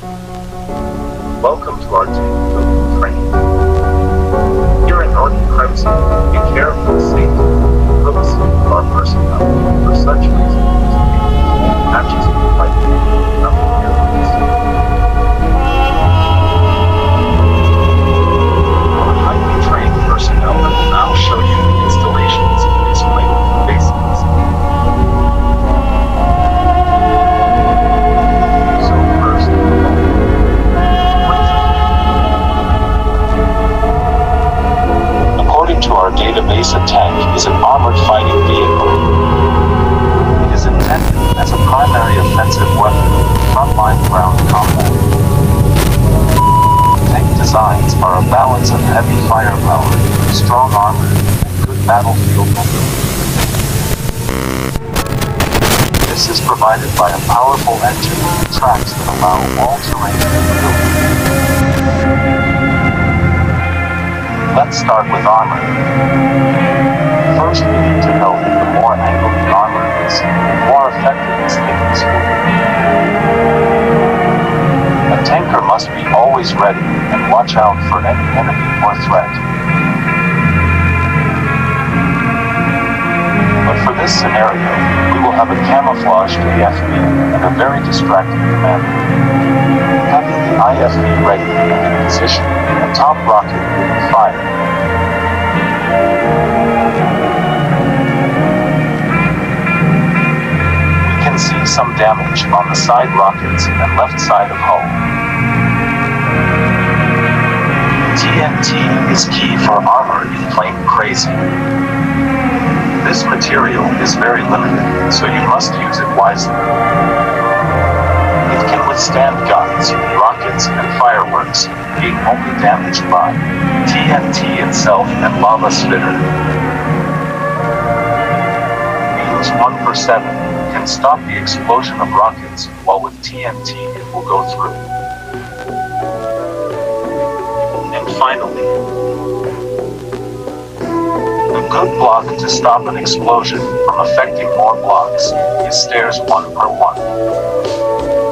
Welcome to our tank a tank is an armored fighting vehicle. It is intended as a primary offensive weapon in frontline ground combat. Tank designs are a balance of heavy firepower, strong armor, and good battlefield mobility. This is provided by a powerful engine with tracks that allow all-terrain maneuverability. Start with armor. First, we need to know that the more angled the armor is, the more effective its thickness will be. A tanker must be always ready and watch out for any enemy or threat. But for this scenario, have a the IFV and a very distracting commander. Having the IFV ready and in position, a top rocket will be fired. We can see some damage on the side rockets and left side of hull. TNT is key for armor in plane crazy. This material is very limited, so you must use it wisely. It can withstand guns, rockets, and fireworks, being only damaged by TNT itself and lava spitter. Means 1 per 7 can stop the explosion of rockets, while with TNT it will go through. And finally, good block to stop an explosion from affecting more blocks is stairs 1 per 1.